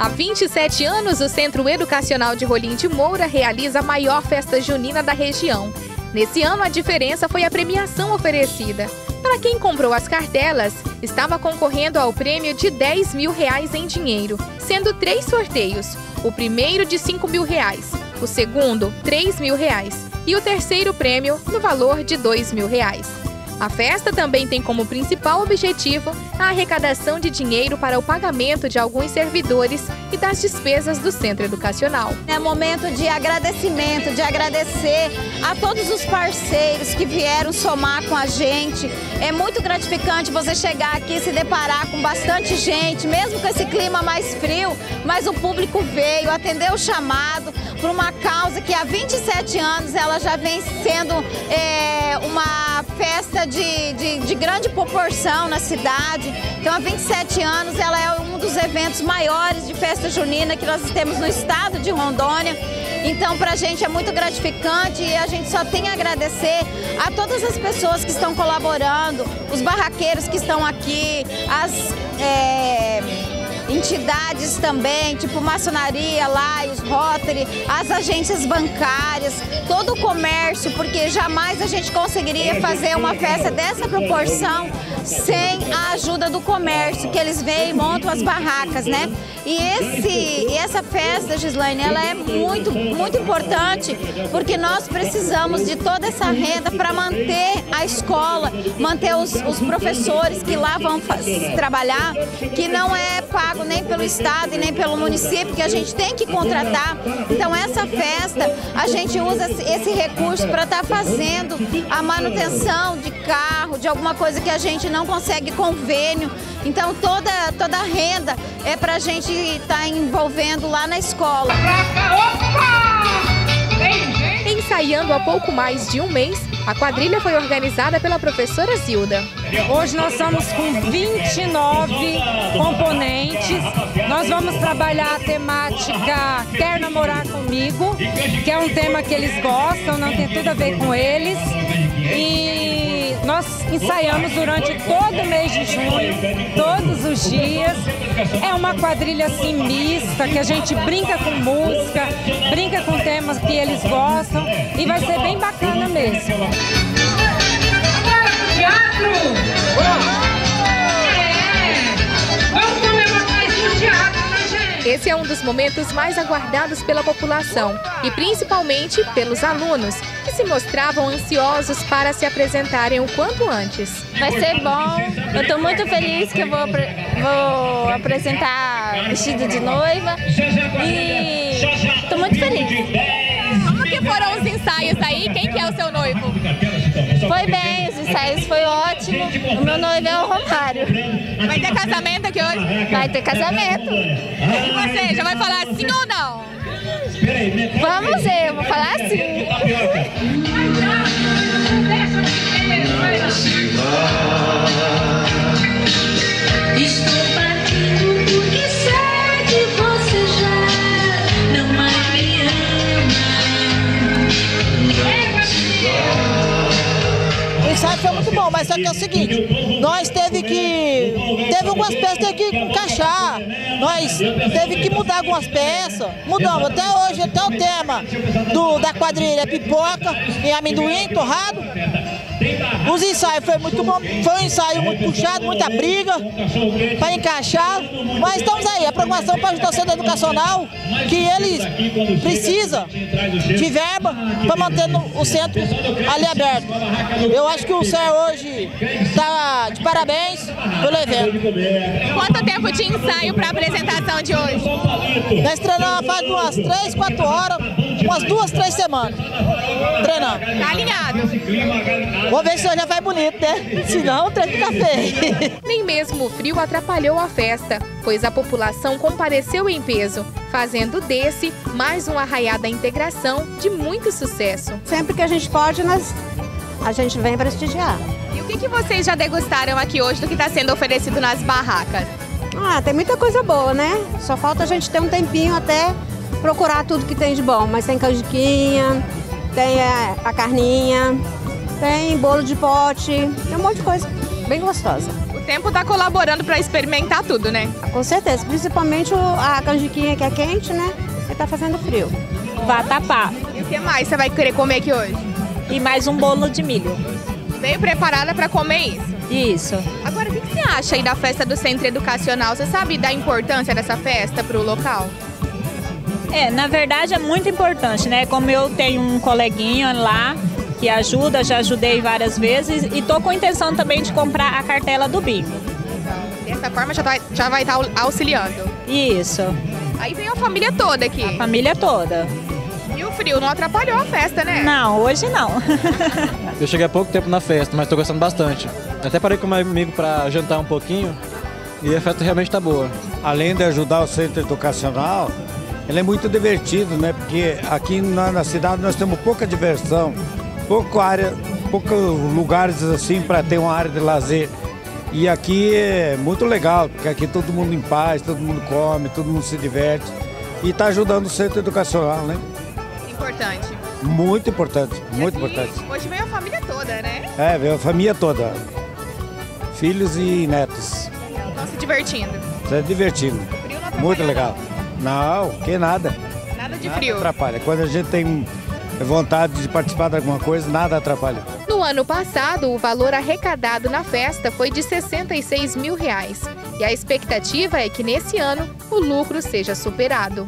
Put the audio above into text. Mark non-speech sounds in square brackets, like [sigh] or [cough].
Há 27 anos, o Centro Educacional de Rolim de Moura realiza a maior festa junina da região. Nesse ano, a diferença foi a premiação oferecida. Para quem comprou as cartelas, estava concorrendo ao prêmio de 10 mil reais em dinheiro, sendo três sorteios. O primeiro de 5 mil reais, o segundo, 3 mil reais e o terceiro prêmio no valor de 2 mil reais. A festa também tem como principal objetivo a arrecadação de dinheiro para o pagamento de alguns servidores e das despesas do centro educacional. É momento de agradecimento, de agradecer a todos os parceiros que vieram somar com a gente. É muito gratificante você chegar aqui e se deparar com bastante gente, mesmo com esse clima mais frio, mas o público veio, atendeu o chamado por uma causa que há 27 anos ela já vem sendo é, uma festa de, de, de, grande proporção na cidade. Então, há 27 anos, ela é um dos eventos maiores de festa junina que nós temos no estado de Rondônia. Então, para a gente é muito gratificante e a gente só tem a agradecer a todas as pessoas que estão colaborando, os barraqueiros que estão aqui, as... É entidades também, tipo maçonaria, Laios, Rotary, as agências bancárias, todo o comércio, porque jamais a gente conseguiria fazer uma festa dessa proporção sem a ajuda do comércio, que eles vêm e montam as barracas, né? E esse, essa festa, Gislaine, ela é muito, muito importante porque nós precisamos de toda essa renda para manter a escola, manter os, os professores que lá vão trabalhar, que não é pago nem pelo Estado e nem pelo município, que a gente tem que contratar. Então essa festa, a gente usa esse recurso para estar tá fazendo a manutenção de carro, de alguma coisa que a gente não consegue convênio. Então toda, toda a renda é para a gente estar tá envolvendo lá na escola. Ensaiando há pouco mais de um mês, a quadrilha foi organizada pela professora Zilda. Hoje nós estamos com 29 componentes. Nós vamos trabalhar a temática Quer Namorar Comigo, que é um tema que eles gostam, não tem tudo a ver com eles. E nós ensaiamos durante todo o mês de junho, todos os dias. É uma quadrilha assim mista, que a gente brinca com música, brinca com temas que eles gostam e vai ser bem bacana mesmo. Esse é um dos momentos mais aguardados pela população e principalmente pelos alunos, que se mostravam ansiosos para se apresentarem o quanto antes. Vai ser bom, eu estou muito feliz que eu vou, vou apresentar vestido de noiva e estou muito feliz. Como que foram os ensaios aí? Quem que é o seu noivo? Foi bem, os ensaios foi ótimo. O meu noivo é o Romário. Vai ter casamento aqui hoje? Vai ter casamento. E você, já vai falar sim ou não? Vamos ver, eu vou falar sim. Que é o seguinte, nós teve que. Teve algumas peças que teve que encaixar. Nós teve que mudar algumas peças. Mudamos. Até hoje, até o tema do, da quadrilha é pipoca e amendoim torrado. Os ensaios foi muito bom, foi um ensaio muito puxado, muita briga para encaixar, mas estamos aí, a programação para ajudar o centro educacional, que eles precisam de verba para manter o centro ali aberto. Eu acho que o CER hoje está de parabéns pelo evento. Quanto tempo de ensaio para a apresentação de hoje? Nós treinamos faz umas 3, 4 horas, umas duas, três semanas treinando. Tá alinhado. Vou ver se hoje já vai bonito, né? Senão o trem fica feio. [laughs] Nem mesmo o frio atrapalhou a festa, pois a população compareceu em peso, fazendo desse mais um arraiá da integração de muito sucesso. Sempre que a gente pode, nós, a gente vem prestigiar. E o que, que vocês já degustaram aqui hoje do que está sendo oferecido nas barracas? Ah, tem muita coisa boa, né? Só falta a gente ter um tempinho até procurar tudo que tem de bom. Mas tem canjiquinha, tem a, a carninha, tem bolo de pote, tem um monte de coisa bem gostosa. O tempo tá colaborando para experimentar tudo, né? Com certeza, principalmente a canjiquinha que é quente, né? E tá fazendo frio. Vatapá. E o que mais você vai querer comer aqui hoje? E mais um bolo de milho. Veio preparada para comer isso? Isso. Agora, o que você acha aí da festa do Centro Educacional? Você sabe da importância dessa festa para o local? É, na verdade é muito importante, né? Como eu tenho um coleguinha lá que ajuda, já ajudei várias vezes e tô com a intenção também de comprar a cartela do bingo. Dessa forma já, tá, já vai estar tá auxiliando. Isso. Aí vem a família toda aqui. A família toda. E o frio não atrapalhou a festa, né? Não, hoje não. [laughs] eu cheguei há pouco tempo na festa, mas tô gostando bastante. Até parei com meu amigo para jantar um pouquinho e a festa realmente está boa. Além de ajudar o centro educacional, ele é muito divertido, né? Porque aqui na, na cidade nós temos pouca diversão, pouca área, poucos lugares assim para ter uma área de lazer. E aqui é muito legal, porque aqui todo mundo em paz, todo mundo come, todo mundo se diverte. E está ajudando o centro educacional, né? Importante. Muito importante, muito assim, importante. Hoje veio a família toda, né? É, veio a família toda filhos e netos. Estão se divertindo? Se divertindo. Muito legal. Não, que nada. Nada de nada frio. atrapalha. Quando a gente tem vontade de participar de alguma coisa, nada atrapalha. No ano passado, o valor arrecadado na festa foi de 66 mil reais. E a expectativa é que nesse ano o lucro seja superado.